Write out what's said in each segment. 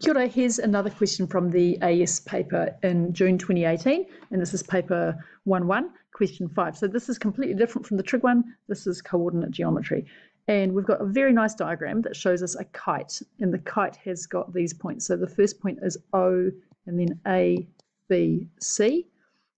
Kia ora, here's another question from the AS paper in June 2018, and this is paper 1-1, question 5. So this is completely different from the trig one. This is coordinate geometry. And we've got a very nice diagram that shows us a kite, and the kite has got these points. So the first point is O, and then A, B, C,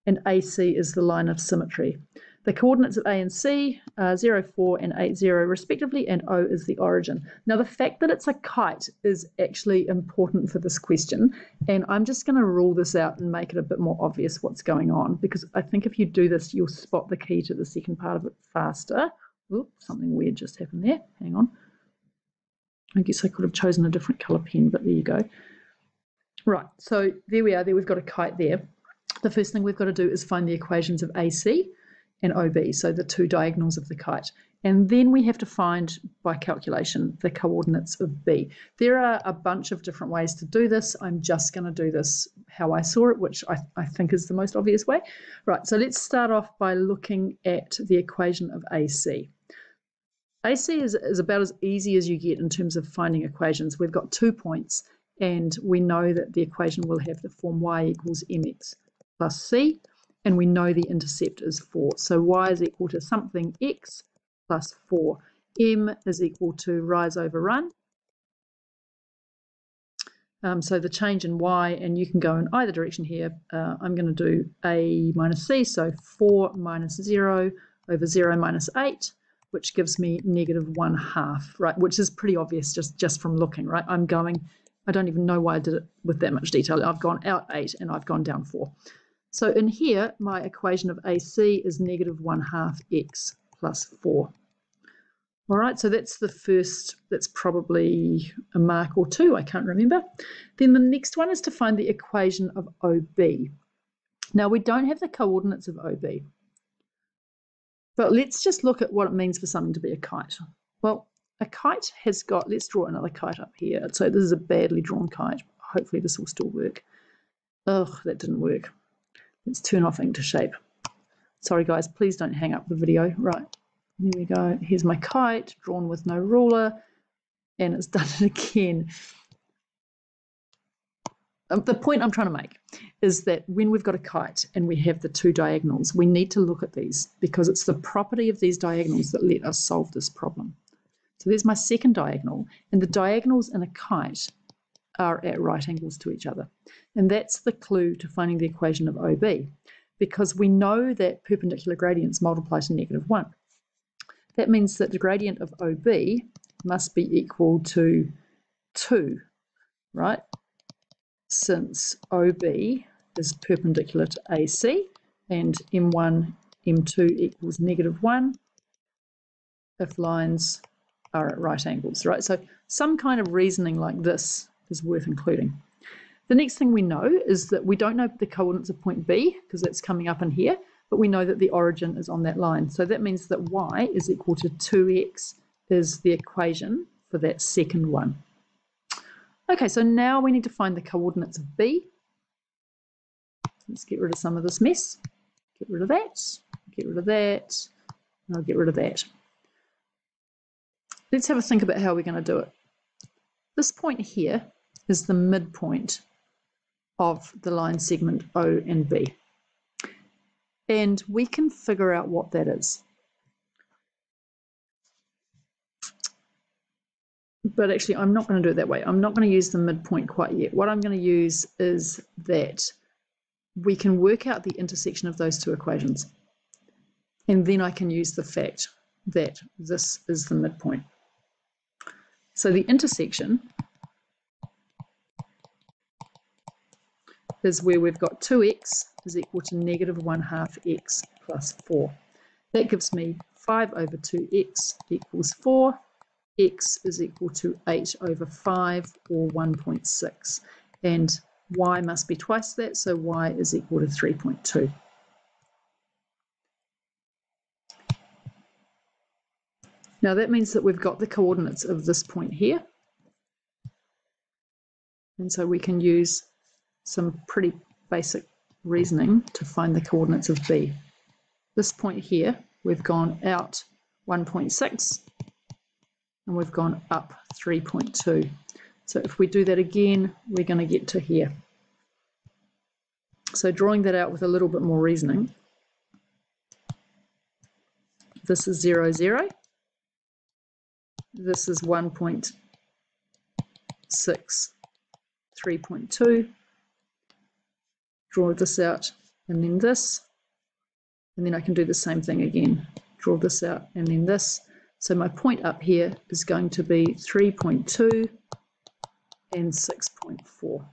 and AC is the line of symmetry. The coordinates of A and C are 0, 4 and 8, 0 respectively, and O is the origin. Now the fact that it's a kite is actually important for this question, and I'm just going to rule this out and make it a bit more obvious what's going on, because I think if you do this, you'll spot the key to the second part of it faster. Oops, something weird just happened there. Hang on. I guess I could have chosen a different colour pen, but there you go. Right, so there we are, there we've got a kite there. The first thing we've got to do is find the equations of AC and OB, so the two diagonals of the kite. And then we have to find, by calculation, the coordinates of B. There are a bunch of different ways to do this. I'm just going to do this how I saw it, which I, I think is the most obvious way. Right, so let's start off by looking at the equation of AC. AC is, is about as easy as you get in terms of finding equations. We've got two points, and we know that the equation will have the form y equals mx plus c and we know the intercept is 4. So y is equal to something x plus 4. m is equal to rise over run. Um, so the change in y, and you can go in either direction here. Uh, I'm going to do a minus c, so 4 minus 0 over 0 minus 8, which gives me negative 1 half, right? Which is pretty obvious just, just from looking, right? I'm going, I don't even know why I did it with that much detail. I've gone out 8 and I've gone down 4. So in here, my equation of AC is negative 1 half x plus 4. All right, so that's the first, that's probably a mark or two, I can't remember. Then the next one is to find the equation of OB. Now we don't have the coordinates of OB, but let's just look at what it means for something to be a kite. Well, a kite has got, let's draw another kite up here. So this is a badly drawn kite. Hopefully this will still work. Ugh, that didn't work. Let's turn off ink to shape. Sorry guys, please don't hang up the video. Right, here we go. Here's my kite, drawn with no ruler, and it's done it again. Um, the point I'm trying to make is that when we've got a kite and we have the two diagonals, we need to look at these because it's the property of these diagonals that let us solve this problem. So there's my second diagonal, and the diagonals in a kite are at right angles to each other. And that's the clue to finding the equation of OB, because we know that perpendicular gradients multiply to negative 1. That means that the gradient of OB must be equal to 2, right? Since OB is perpendicular to AC and M1, M2 equals negative 1 if lines are at right angles, right? So some kind of reasoning like this is worth including. The next thing we know is that we don't know the coordinates of point B because that's coming up in here, but we know that the origin is on that line. So that means that y is equal to 2x is the equation for that second one. Okay, so now we need to find the coordinates of B. Let's get rid of some of this mess. Get rid of that, get rid of that, and I'll get rid of that. Let's have a think about how we're going to do it. This point here is the midpoint of the line segment O and B. And we can figure out what that is. But actually, I'm not going to do it that way. I'm not going to use the midpoint quite yet. What I'm going to use is that we can work out the intersection of those two equations. And then I can use the fact that this is the midpoint. So the intersection is where we've got 2x is equal to negative 1 half x plus 4. That gives me 5 over 2x equals 4. x is equal to 8 over 5 or 1.6. And y must be twice that, so y is equal to 3.2. Now that means that we've got the coordinates of this point here. And so we can use some pretty basic reasoning to find the coordinates of B. This point here, we've gone out 1.6 and we've gone up 3.2. So if we do that again, we're going to get to here. So drawing that out with a little bit more reasoning, this is 0, 0. This is 1.6, 3.2. Draw this out and then this. And then I can do the same thing again. Draw this out and then this. So my point up here is going to be 3.2 and 6.4.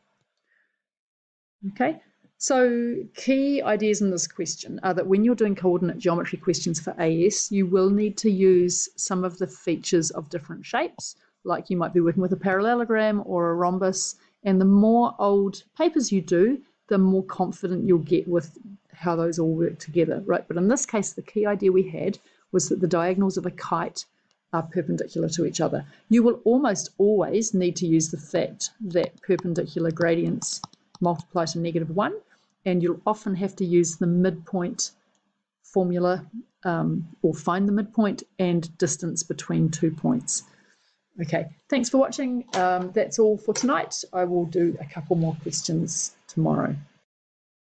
Okay, so key ideas in this question are that when you're doing coordinate geometry questions for AS, you will need to use some of the features of different shapes, like you might be working with a parallelogram or a rhombus, and the more old papers you do, the more confident you'll get with how those all work together, right? But in this case, the key idea we had was that the diagonals of a kite are perpendicular to each other. You will almost always need to use the fact that perpendicular gradients multiply to negative 1, and you'll often have to use the midpoint formula um, or find the midpoint and distance between two points. Okay, thanks for watching. Um, that's all for tonight. I will do a couple more questions tomorrow.